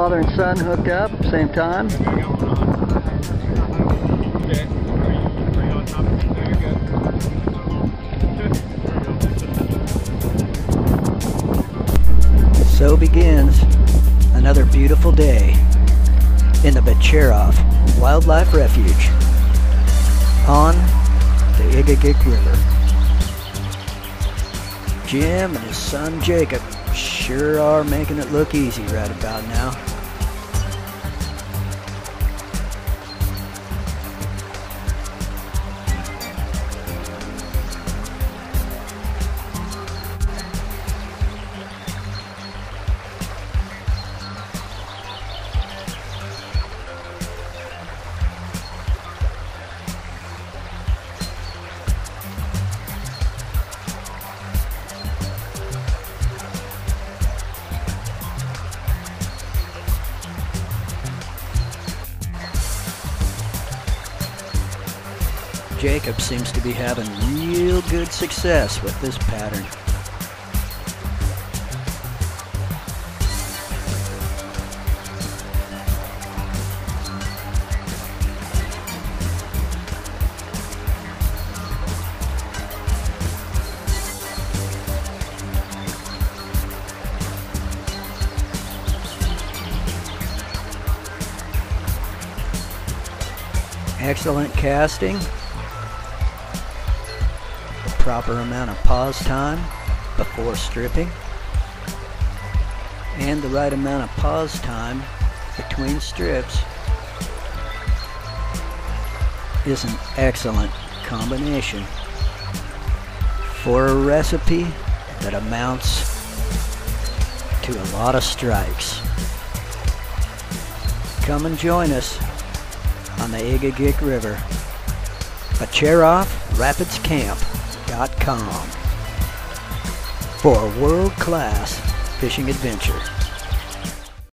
father and son hooked up same time. So begins another beautiful day in the Becharof Wildlife Refuge on the Egegik River. Jim and his son Jacob sure are making it look easy right about now. Jacob seems to be having real good success with this pattern. Excellent casting proper amount of pause time before stripping and the right amount of pause time between strips is an excellent combination for a recipe that amounts to a lot of strikes. Come and join us on the Egegik River. Becharof Rapids Camp for a world-class fishing adventure.